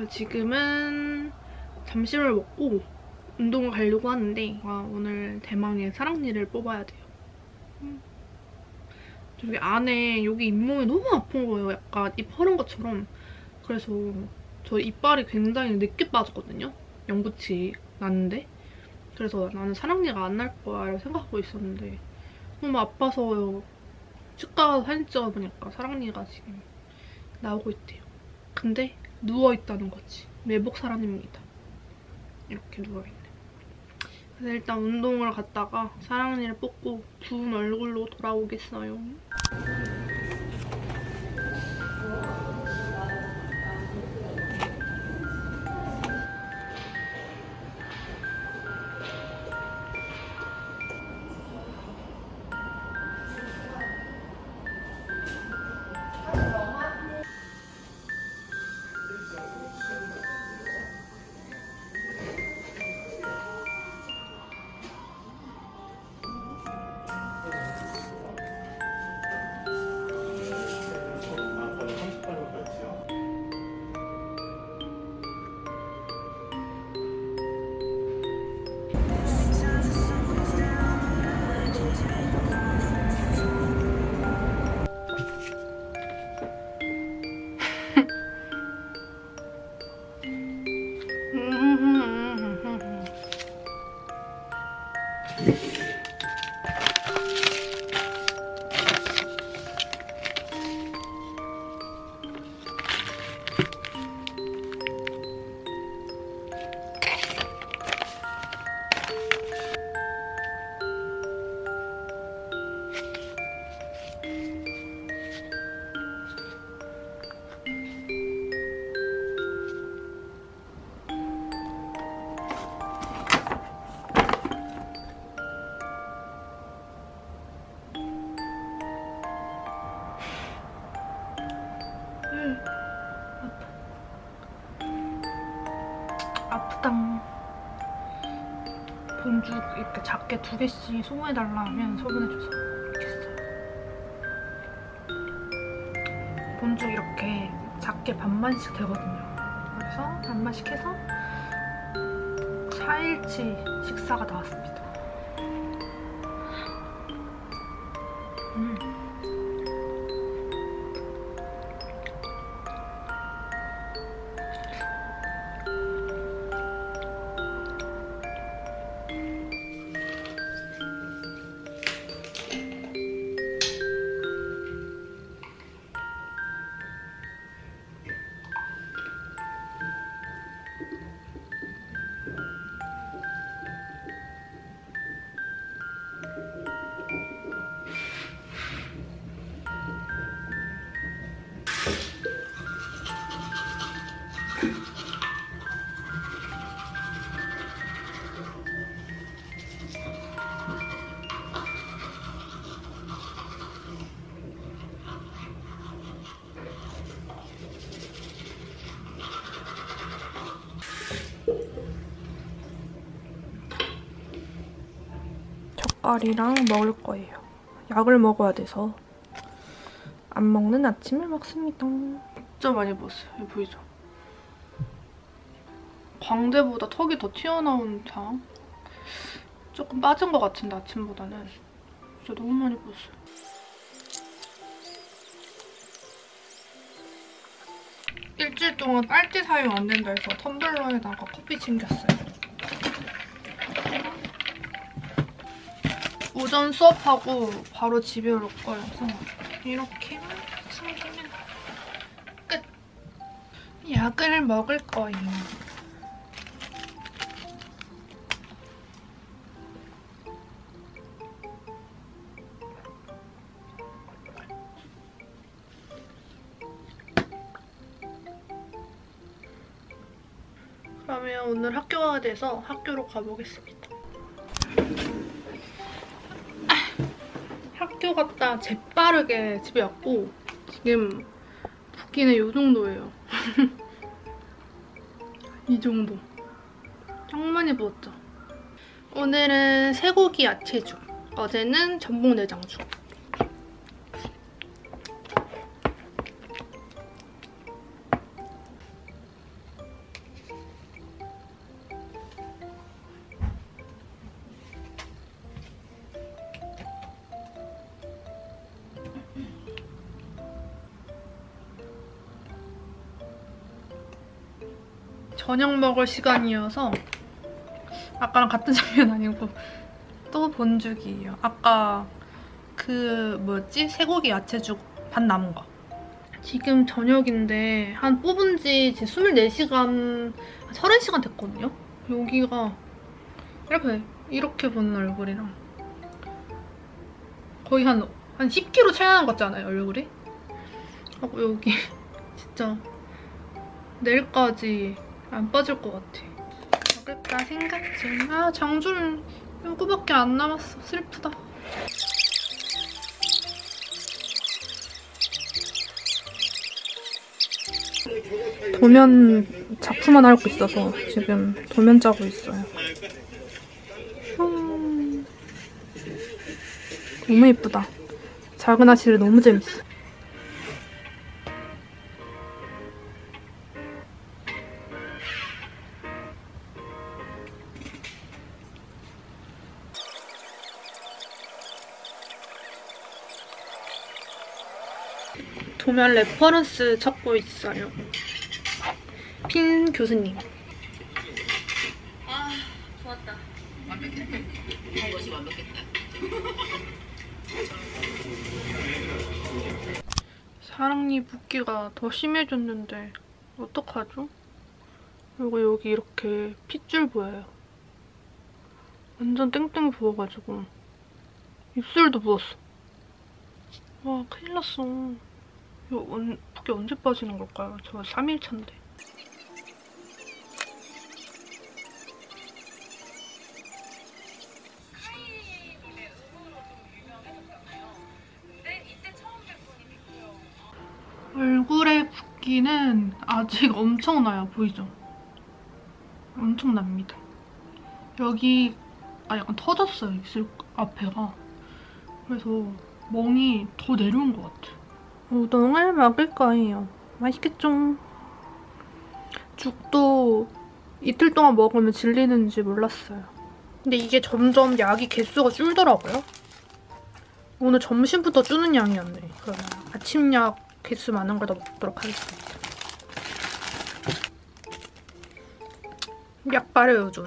저 지금은 점심을 먹고 운동을 가려고 하는데 아, 오늘 대망의 사랑니를 뽑아야 돼요. 음. 여기 안에 여기 잇몸이 너무 아픈 거예요. 약간 입 허른 것처럼. 그래서 저 이빨이 굉장히 늦게 빠졌거든요. 영구치 났는데. 그래서 나는 사랑니가 안 날 거야 생각하고 있었는데 너무 아파서 치과 사진 찍어보니까 사랑니가 지금 나오고 있대요. 근데 누워있다는 거지. 매복 사랑입니다. 이렇게 누워있네. 그래서 일단 운동을 갔다가 사랑니를 뽑고 부은 얼굴로 돌아오겠어요. 아프당. 본죽 이렇게 작게 두 개씩 소분해달라 하면 소분해줘서 했어요. 본죽 이렇게 작게 반반씩 되거든요. 그래서 반반씩 해서 4일치 식사가 나왔습니다. 음. 젓갈이랑 먹을 거예요. 약을 먹어야 돼서 안 먹는 아침을 먹습니다. 진짜 많이 부었어요. 이거 보이죠? 광대보다 턱이 더 튀어나온 상황? 조금 빠진 것 같은데 아침보다는 진짜 너무 많이 부었어요. 일주일 동안 빨대 사용 안 된다 해서 텀블러에다가 커피 챙겼어요. 오전 수업하고 바로 집에 올 거여서 이렇게만 챙기면 끝! 약을 먹을 거예요. 그러면 오늘 학교가 돼서 학교로 가보겠습니다. 학교 갔다 재빠르게 집에 왔고 지금 붓기는 이 정도예요. 이 정도. 짱 많이 부었죠? 오늘은 쇠고기 야채죽. 어제는 전복 내장죽. 저녁 먹을 시간이어서 아까랑 같은 장면 아니고 또 본죽이에요. 아까 그 뭐였지? 쇠고기 야채죽 반 남은 거. 지금 저녁인데 한 뽑은 지 이제 24시간, 30시간 됐거든요? 여기가 이렇게 이렇게 보는 얼굴이랑 거의 한, 한 10kg 차이 나는 것 같지 않아요, 얼굴이? 하고 여기 진짜 내일까지 안 빠질 것 같아. 먹을까 생각 중. 아, 장줄 요거밖에 안 남았어. 슬프다. 도면 작품만 하고 있어서 지금 도면 짜고 있어요. 음. 너무 예쁘다. 작은 아씨를 너무 재밌어. 도면 레퍼런스 찾고 있어요. 핀 교수님. 아, 좋았다. 완벽했다. 이것이 완벽했다. 사랑니 붓기가 더 심해졌는데 어떡하죠? 그리고 여기 이렇게 핏줄 보여요. 완전 땡땡 부어가지고 입술도 부었어. 와 큰일 났어. 이거 언, 붓기 언제 빠지는 걸까요? 저 3일 차인데. 얼굴에 붓기는 아직 엄청나요. 보이죠? 엄청납니다. 여기 아 약간 터졌어요. 입술 앞에가. 그래서 멍이 더 내려온 것 같아요. 우동을 먹을 거예요. 맛있겠죠? 죽도 이틀 동안 먹으면 질리는지 몰랐어요. 근데 이게 점점 약이 개수가 줄더라고요. 오늘 점심부터 주는 양이었네. 그러면 아침 약 개수 많은 걸 더 먹도록 하겠습니다. 약 바래요, 좀.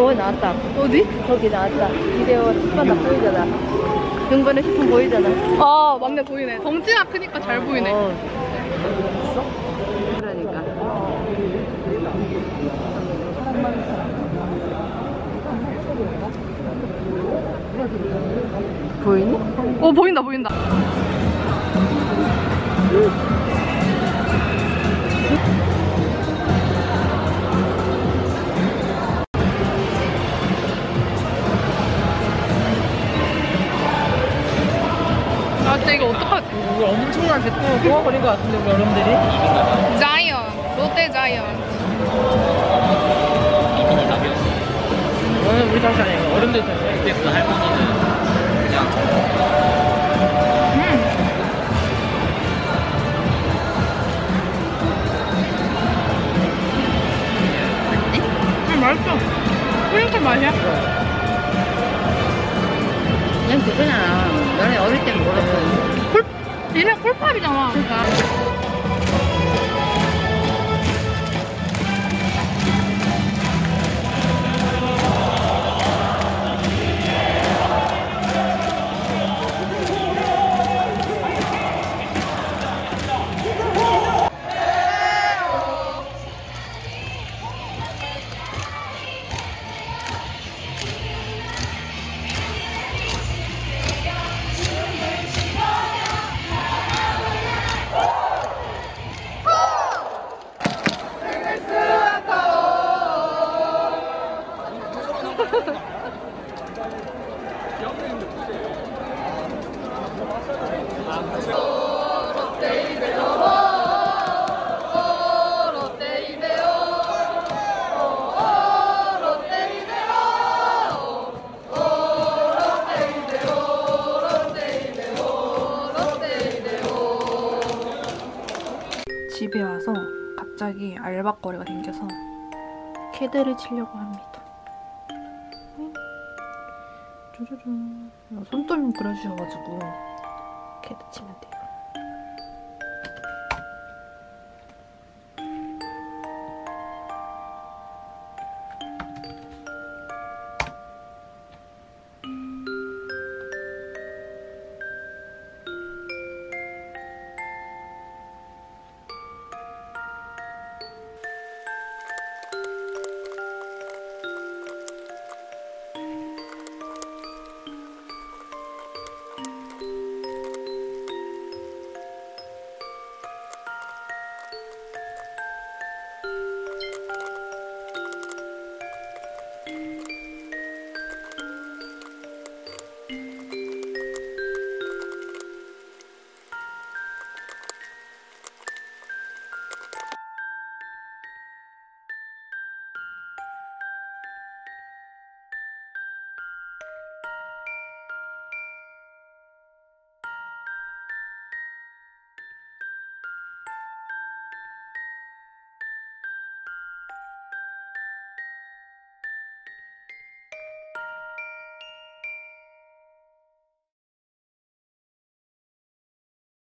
뭐 나왔다. 어디? 저기 나왔다. 비디오 식판 나 보이잖아. 근거는 식품 보이잖아. 아, 맞네, 보이네. 덩치가 크니까 잘 보이네. 어. 있어? 그러니까. 보이니? 어, 보인다, 보인다. 꼬아버린 것 같은데, 우리 어른들이? 자이언. 롯데 자이언. 오늘 우리 탓이 아니고 어른들 탓이야. 그때부터 할머니 这啥 갑자기 알박거리가 생겨서 캐드를 치려고 합니다. 쪼쪼쪼. 손톱 그려주셔가지고 캐드 치면 돼요.